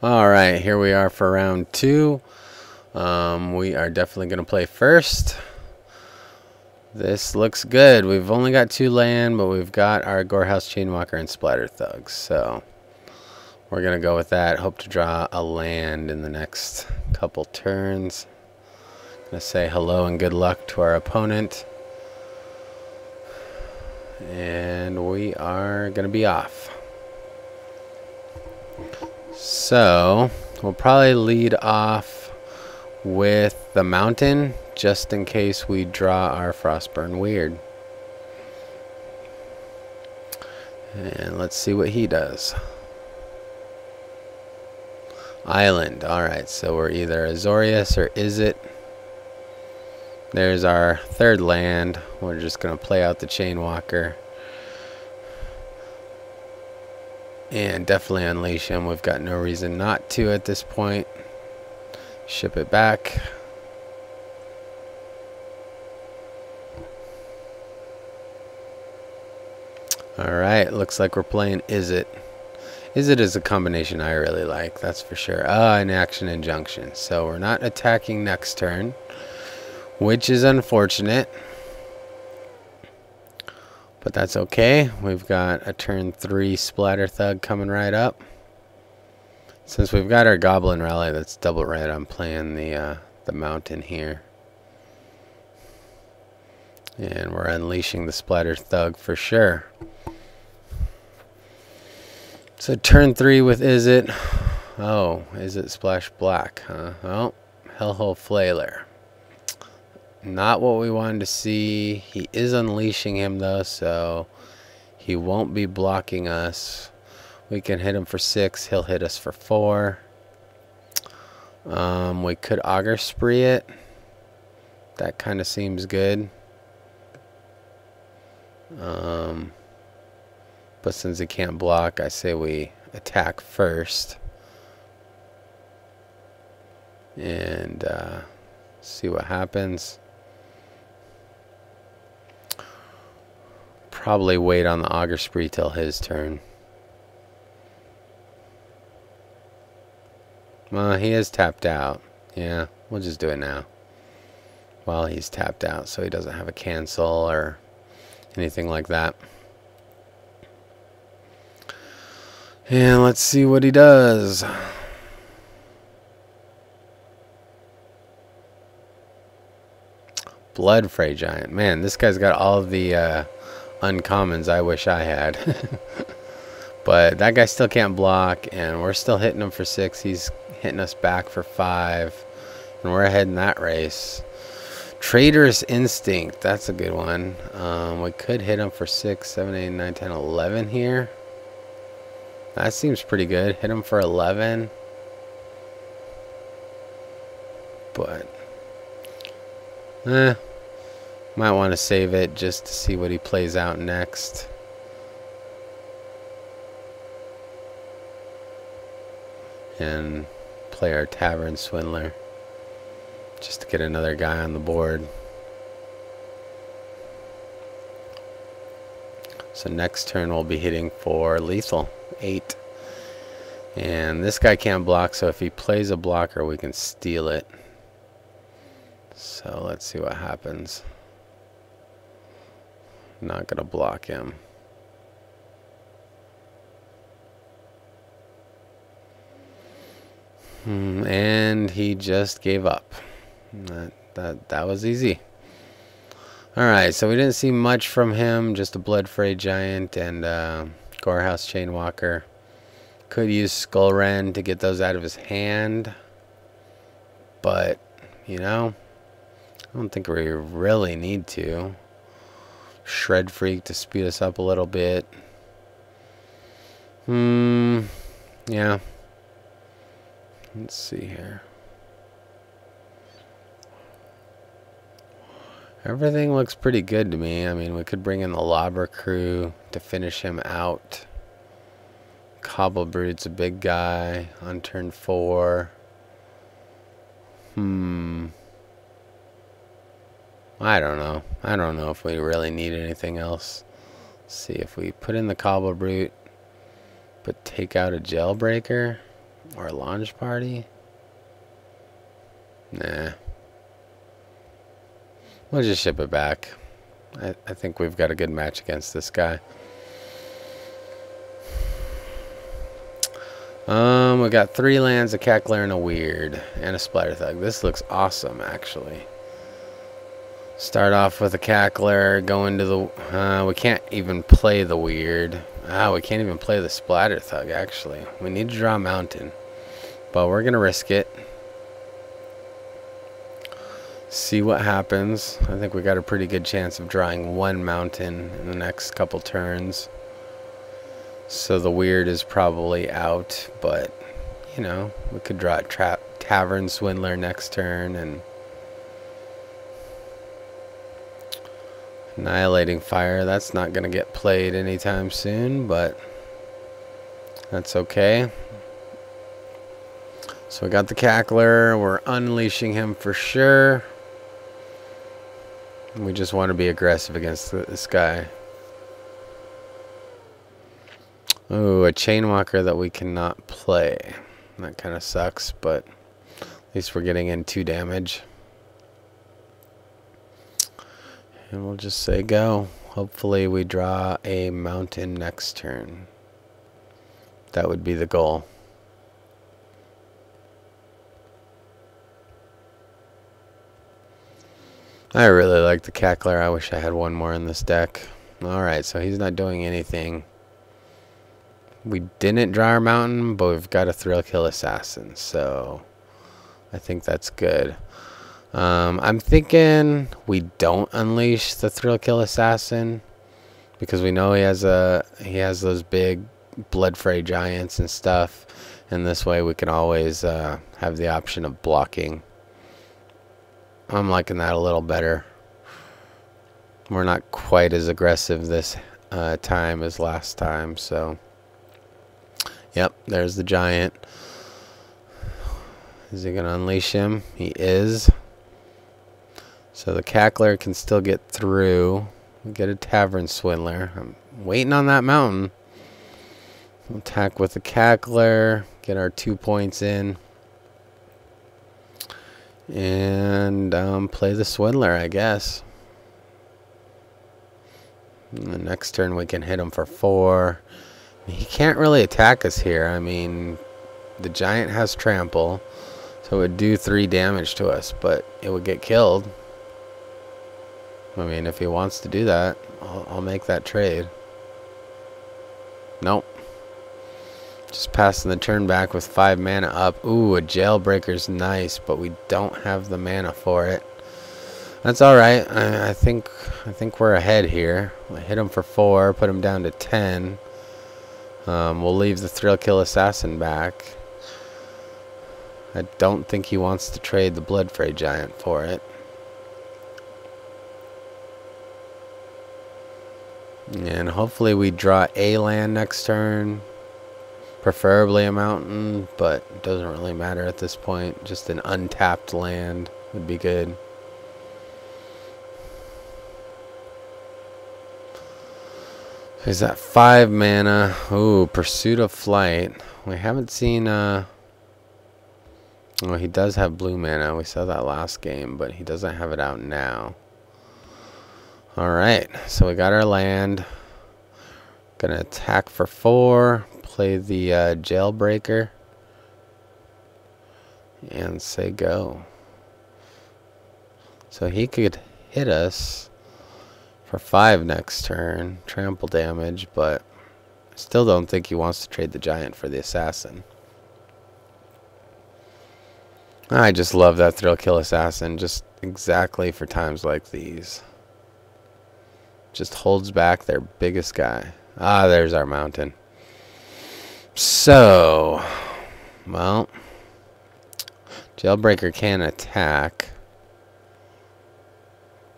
All right, here we are for round two. Um, we are definitely going to play first. This looks good. We've only got two land, but we've got our Gorehouse Chainwalker and Splatter Thugs. So we're going to go with that. Hope to draw a land in the next couple turns. Going to say hello and good luck to our opponent. And we are going to be off. So, we'll probably lead off with the mountain, just in case we draw our Frostburn Weird. And let's see what he does. Island. Alright, so we're either Azorius or Izzet. There's our third land. We're just going to play out the Chainwalker. And definitely unleash him. We've got no reason not to at this point. Ship it back. Alright, looks like we're playing Izzet. Is It is a combination I really like, that's for sure. Ah, Inaction Injunction. So we're not attacking next turn, which is unfortunate. But that's okay. We've got a turn three splatter thug coming right up. Since we've got our goblin rally that's double red, I'm playing the uh, the mountain here. And we're unleashing the splatter thug for sure. So turn three with Izzet. Oh, Izzet splash black, huh? Oh, Hellhole Flailer. Not what we wanted to see. He is unleashing him though, so he won't be blocking us. We can hit him for six. He'll hit us for four. Um, we could auger spree it. That kind of seems good. Um, but since he can't block, I say we attack first. And uh, see what happens. Probably wait on the auger spree till his turn. Well, he is tapped out. Yeah, we'll just do it now. While he's tapped out, so he doesn't have a cancel or anything like that. And let's see what he does. Blood Bloodfray Giant. Man, this guy's got all the uh, uncommons I wish I had. but that guy still can't block, and we're still hitting him for six. He's hitting us back for five, and we're ahead in that race. Traitorous Instinct. That's a good one. Um, we could hit him for six, seven, eight, nine, ten, eleven here. That seems pretty good. Hit him for 11. But, eh, might want to save it just to see what he plays out next. And play our Tavern Swindler. Just to get another guy on the board. So next turn we'll be hitting for lethal. 8. And this guy can't block, so if he plays a blocker, we can steal it. So let's see what happens. Not going to block him. Hmm, and he just gave up. That, that, that was easy. Alright, so we didn't see much from him. Just a Bloodfray Giant and... Uh, Gorehouse Chainwalker. Could use Skull Rend to get those out of his hand. But, you know, I don't think we really need to. Shred Freak to speed us up a little bit. Hmm, yeah. Let's see here. Everything looks pretty good to me. I mean, we could bring in the Lobber crew to finish him out. Cobblebrood's a big guy on turn four. Hmm. I don't know. I don't know if we really need anything else. Let's see if we put in the Cobblebrood, but take out a Jailbreaker. Or a launch party? Nah. We'll just ship it back. I, I think we've got a good match against this guy. Um, we got three lands, a cackler, and a weird, and a splatter thug. This looks awesome, actually. Start off with a cackler, go into the... Uh, we can't even play the weird. Ah, we can't even play the splatter thug, actually. We need to draw a mountain. But we're going to risk it. See what happens. I think we got a pretty good chance of drawing one mountain in the next couple turns. So the weird is probably out, but you know, we could draw a trap tavern swindler next turn and annihilating fire. That's not going to get played anytime soon, but that's okay. So we got the cackler. We're unleashing him for sure. We just want to be aggressive against this guy. Oh, a Chainwalker that we cannot play. That kind of sucks, but at least we're getting in two damage. And we'll just say go. Hopefully we draw a mountain next turn. That would be the goal. I really like the Cackler. I wish I had one more in this deck. Alright, so he's not doing anything. We didn't draw our mountain, but we've got a thrill kill assassin, so I think that's good. Um, I'm thinking we don't unleash the thrill kill assassin because we know he has a he has those big Bloodfray Giants and stuff, and this way we can always uh, have the option of blocking. I'm liking that a little better. We're not quite as aggressive this uh, time as last time, so. Yep, there's the giant. Is he going to unleash him? He is. So the cackler can still get through. We get a tavern swindler. I'm waiting on that mountain. Attack with the cackler. Get our two points in. And um, play the swindler, I guess. And the next turn we can hit him for four. He can't really attack us here. I mean, the giant has trample, so it would do three damage to us, but it would get killed. I mean, if he wants to do that, I'll, I'll make that trade. Nope. Just passing the turn back with five mana up. Ooh, a jailbreaker's nice, but we don't have the mana for it. That's all right. I, I think I think we're ahead here. Hit him for four, put him down to ten. Um, we'll leave the Thrill Kill Assassin back. I don't think he wants to trade the Bloodfray Giant for it. And hopefully we draw a land next turn. Preferably a mountain, but it doesn't really matter at this point. Just an untapped land would be good. Is that five mana? Ooh, Pursuit of Flight. We haven't seen, uh... Well, he does have blue mana. We saw that last game, but he doesn't have it out now. Alright, so we got our land. Gonna attack for four. Play the uh, Jailbreaker. And say go. So he could hit us for 5 next turn. Trample damage, but I still don't think he wants to trade the giant for the assassin. I just love that thrill kill assassin just exactly for times like these. Just holds back their biggest guy. Ah, there's our mountain. So, well, Jailbreaker can attack.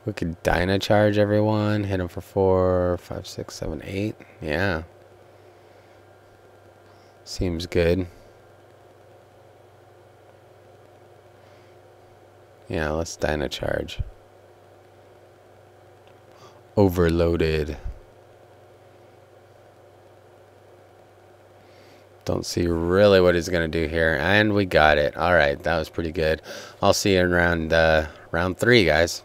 We could Dynacharge everyone, hit them for four, five, six, seven, eight. Yeah. Seems good. Yeah, let's Dynacharge. Overloaded. Don't see really what he's going to do here. And we got it. All right, that was pretty good. I'll see you in round, uh, round three, guys.